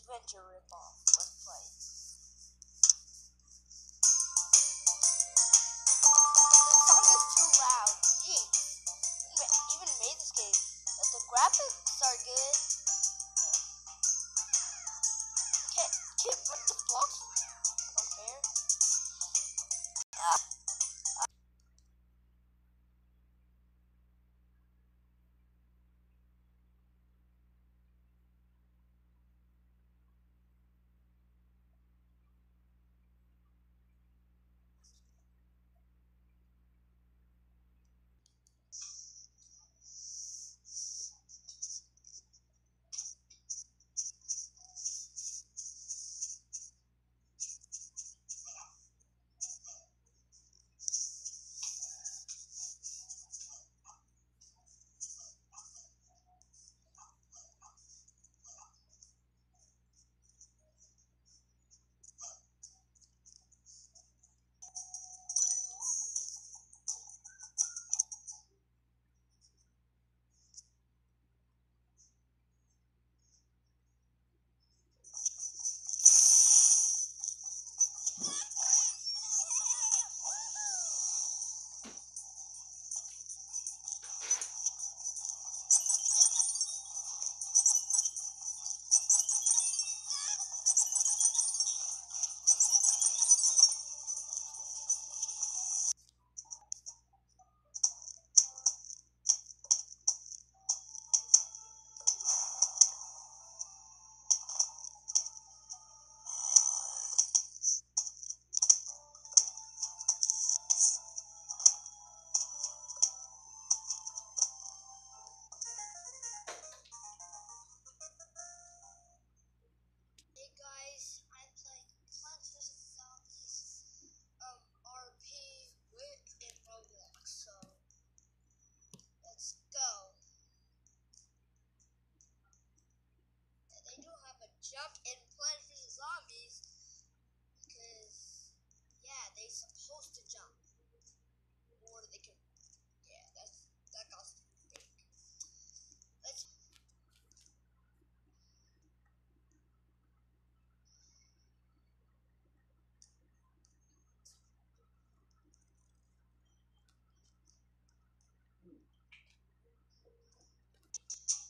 Adventure ripoff. Let's play. The song is too loud. Jeez. Even made this game. The graphics are good. Jump in Plants vs Zombies because yeah, they supposed to jump. Or they can yeah, that's that costs big. Let's So,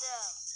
them.